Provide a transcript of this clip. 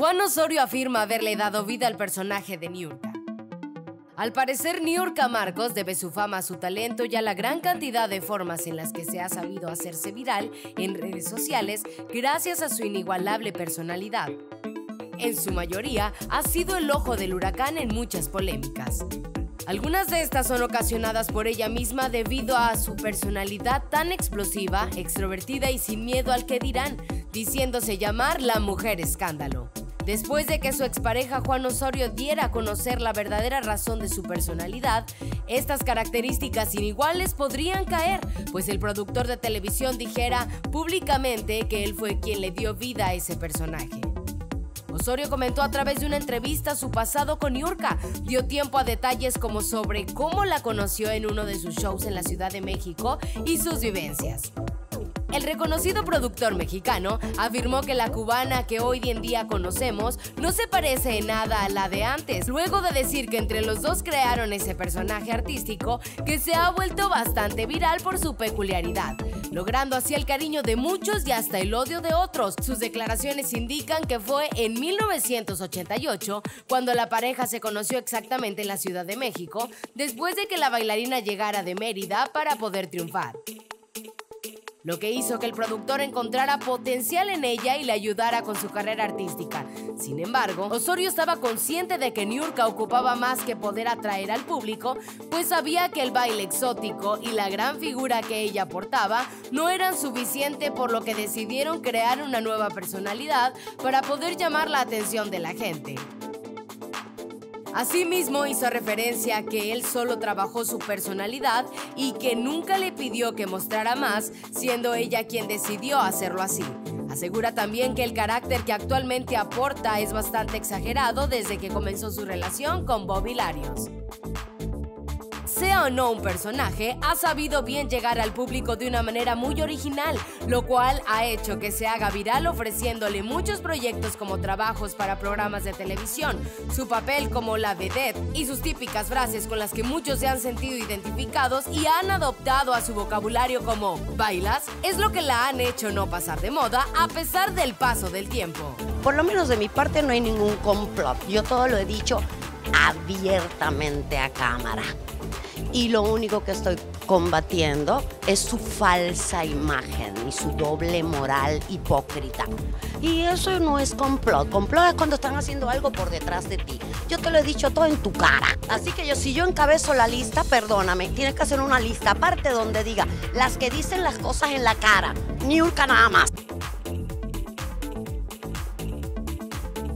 Juan Osorio afirma haberle dado vida al personaje de Niurka. Al parecer, Niurka Marcos debe su fama a su talento y a la gran cantidad de formas en las que se ha sabido hacerse viral en redes sociales gracias a su inigualable personalidad. En su mayoría, ha sido el ojo del huracán en muchas polémicas. Algunas de estas son ocasionadas por ella misma debido a su personalidad tan explosiva, extrovertida y sin miedo al que dirán, diciéndose llamar la mujer escándalo. Después de que su expareja Juan Osorio diera a conocer la verdadera razón de su personalidad, estas características iniguales podrían caer, pues el productor de televisión dijera públicamente que él fue quien le dio vida a ese personaje. Osorio comentó a través de una entrevista su pasado con Yurka. Dio tiempo a detalles como sobre cómo la conoció en uno de sus shows en la Ciudad de México y sus vivencias. El reconocido productor mexicano afirmó que la cubana que hoy en día conocemos no se parece en nada a la de antes, luego de decir que entre los dos crearon ese personaje artístico que se ha vuelto bastante viral por su peculiaridad, logrando así el cariño de muchos y hasta el odio de otros. Sus declaraciones indican que fue en 1988 cuando la pareja se conoció exactamente en la Ciudad de México, después de que la bailarina llegara de Mérida para poder triunfar lo que hizo que el productor encontrara potencial en ella y le ayudara con su carrera artística. Sin embargo, Osorio estaba consciente de que Niurka ocupaba más que poder atraer al público, pues sabía que el baile exótico y la gran figura que ella portaba no eran suficiente por lo que decidieron crear una nueva personalidad para poder llamar la atención de la gente. Asimismo hizo referencia a que él solo trabajó su personalidad y que nunca le pidió que mostrara más, siendo ella quien decidió hacerlo así. Asegura también que el carácter que actualmente aporta es bastante exagerado desde que comenzó su relación con Bobby Larios sea o no un personaje, ha sabido bien llegar al público de una manera muy original, lo cual ha hecho que se haga viral ofreciéndole muchos proyectos como trabajos para programas de televisión, su papel como la vedette y sus típicas frases con las que muchos se han sentido identificados y han adoptado a su vocabulario como ¿bailas? es lo que la han hecho no pasar de moda a pesar del paso del tiempo. Por lo menos de mi parte no hay ningún complot, yo todo lo he dicho abiertamente a cámara y lo único que estoy combatiendo es su falsa imagen y su doble moral hipócrita. Y eso no es complot. Complot es cuando están haciendo algo por detrás de ti. Yo te lo he dicho todo en tu cara. Así que yo, si yo encabezo la lista, perdóname, tienes que hacer una lista aparte donde diga las que dicen las cosas en la cara. Ni nada más.